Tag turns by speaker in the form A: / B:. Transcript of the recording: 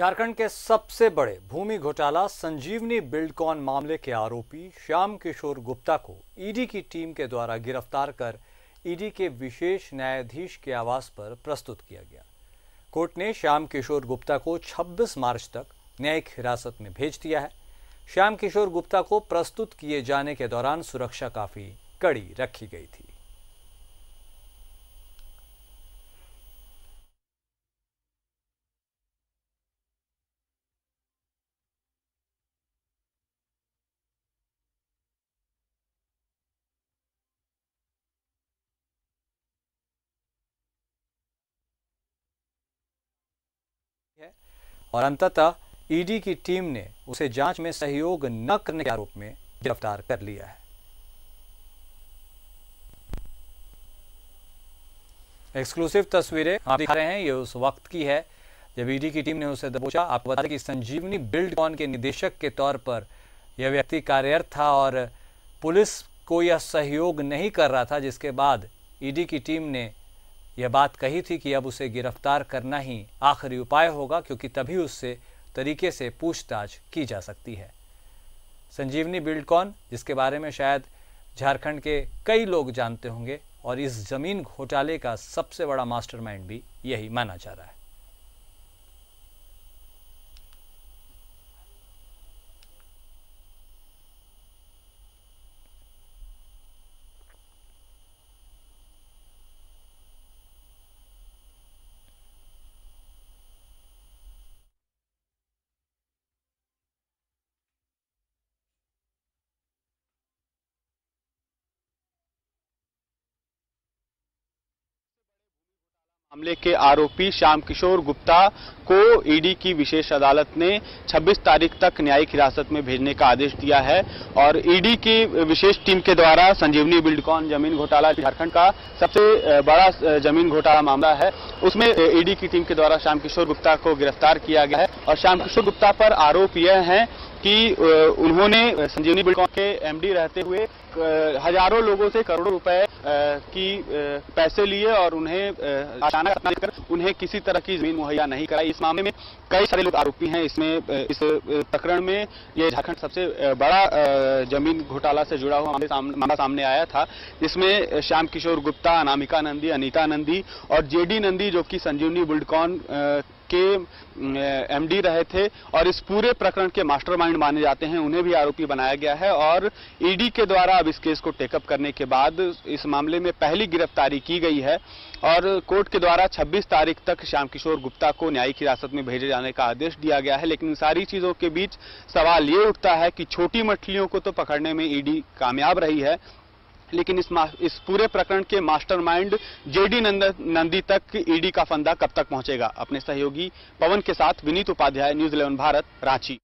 A: झारखंड के सबसे बड़े भूमि घोटाला संजीवनी बिल्डकॉन मामले के आरोपी श्याम किशोर गुप्ता को ईडी की टीम के द्वारा गिरफ़्तार कर ईडी के विशेष न्यायाधीश के आवास पर प्रस्तुत किया गया। कोर्ट ने श्याम किशोर गुप्ता को 26 मार्च तक न्यायिक हिरासत में भेज दिया है। श्याम किशोर गुप्ता को प्रस्तुत किए जाने के दौरान सुरक्षा काफ़ी कड़ी रखी गई थी। है। और अंततः ईडी की टीम ने उसे जाँच में सहयोग न करने के आरोप में गिरफ़्तार कर लिया है। एक्सक्लूसिव तस्वीरें आप दिखा रहे हैं, ये उस वक्त की है। जब ईडी की टीम ने उसे दबोचा, आपको बता दें कि संजीवनी बिल्डकॉन के निदेशक के तौर पर यह व्यक्ति कार्यरत था और पुलिस को यह सहयोग नहीं कर रहा था, जिसके बाद ईडी की टीम ने यह बात कही थी कि अब उसे गिरफ़्तार करना ही आखिरी उपाय होगा, क्योंकि तभी उससे तरीके से पूछताछ की जा सकती है। संजीवनी बिल्डकॉन जिसके बारे में शायद झारखंड के कई लोग जानते होंगे, और इस ज़मीन घोटाले का सबसे बड़ा मास्टरमाइंड भी यही माना जा रहा है।
B: मामले के आरोपी श्याम किशोर गुप्ता को ईडी की विशेष अदालत ने 26 तारीख तक न्यायिक हिरासत में भेजने का आदेश दिया है और ईडी की विशेष टीम के द्वारा संजीवनी बिल्डकॉन ज़मीन घोटाला झारखंड का सबसे बड़ा ज़मीन घोटाला मामला है। उसमें ईडी की टीम के द्वारा श्याम किशोर गुप्ता को गिरफ़्तार किया गया है और श्याम किशोर गुप्ता पर आरोप यह है कि उन्होंने संजीवनी बिल्डकॉन के एमडी रहते हुए हज़ारों लोगों से करोड़ों रुपए की पैसे लिए और उन्हें अचानक अपना उन्हें किसी तरह की ज़मीन मुहैया नहीं कराई। इस मामले में कई सारे लोग आरोपी हैं। इसमें इस प्रकरण में ये झारखंड सबसे बड़ा ज़मीन घोटाला से जुड़ा हुआ मामला सामने आया था। जिसमें श्याम किशोर गुप्ता, अनामिका नंदी, अनिता नंदी और जेडी नंदी, जो कि संजीवनी बुल्डकॉन के एमडी रहे थे और इस पूरे प्रकरण के मास्टरमाइंड माने जाते हैं, उन्हें भी आरोपी बनाया गया है और ईडी के द्वारा अब इस केस को टेकअप करने के बाद इस मामले में पहली गिरफ्तारी की गई है और कोर्ट के द्वारा 26 तारीख तक श्याम किशोर गुप्ता को न्यायिक हिरासत में भेजे जाने का आदेश दिया गया है, लेकिन सारी चीज़ों के बीच सवाल ये उठता है कि छोटी मछलियों को तो पकड़ने में ईडी कामयाब रही है लेकिन इस इस पूरे प्रकरण के मास्टरमाइंड जेडी नंदी तक ईडी का फंदा कब तक पहुंचेगा? अपने सहयोगी पवन के साथ विनीत उपाध्याय, न्यूज़ इलेवन भारत, रांची।